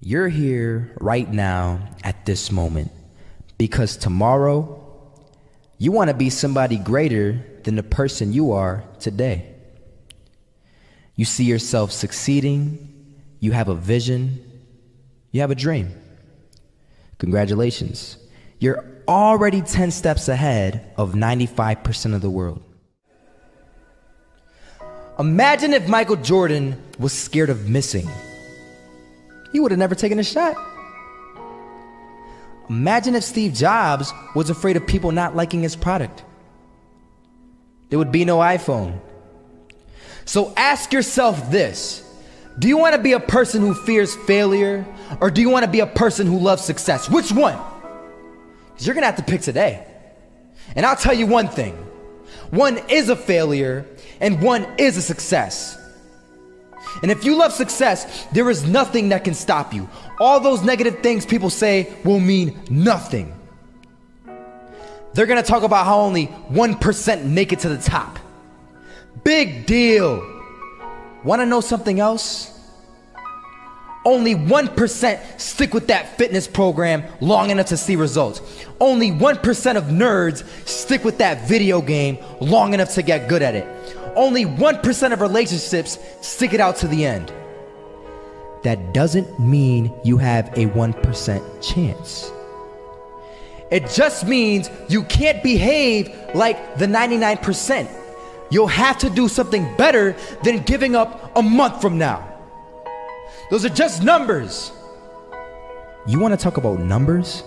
You're here right now at this moment because tomorrow you want to be somebody greater than the person you are today. You see yourself succeeding, you have a vision, you have a dream. Congratulations. You're already 10 steps ahead of 95% of the world. Imagine if Michael Jordan was scared of missing he would have never taken a shot. Imagine if Steve Jobs was afraid of people not liking his product. There would be no iPhone. So ask yourself this Do you want to be a person who fears failure, or do you want to be a person who loves success? Which one? Because you're going to have to pick today. And I'll tell you one thing one is a failure, and one is a success. And if you love success, there is nothing that can stop you. All those negative things people say will mean nothing. They're gonna talk about how only 1% make it to the top. Big deal. Wanna know something else? Only 1% stick with that fitness program long enough to see results. Only 1% of nerds stick with that video game long enough to get good at it only 1% of relationships stick it out to the end. That doesn't mean you have a 1% chance. It just means you can't behave like the 99%. You'll have to do something better than giving up a month from now. Those are just numbers. You want to talk about numbers?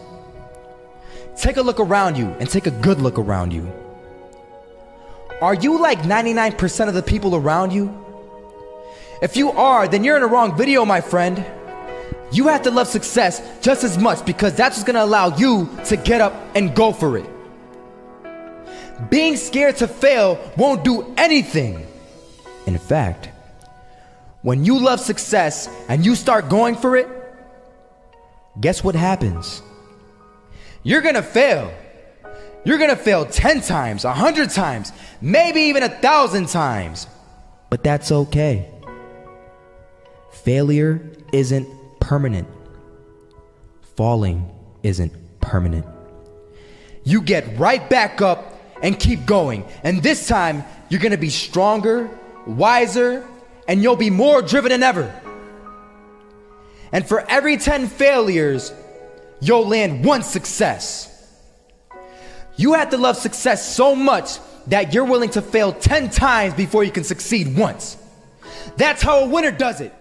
Take a look around you and take a good look around you. Are you like 99% of the people around you? If you are, then you're in the wrong video, my friend. You have to love success just as much because that's what's gonna allow you to get up and go for it. Being scared to fail won't do anything. In fact, when you love success and you start going for it, guess what happens? You're gonna fail. You're gonna fail 10 times, 100 times, maybe even a thousand times. But that's okay. Failure isn't permanent, falling isn't permanent. You get right back up and keep going. And this time, you're gonna be stronger, wiser, and you'll be more driven than ever. And for every 10 failures, you'll land one success. You have to love success so much that you're willing to fail 10 times before you can succeed once. That's how a winner does it.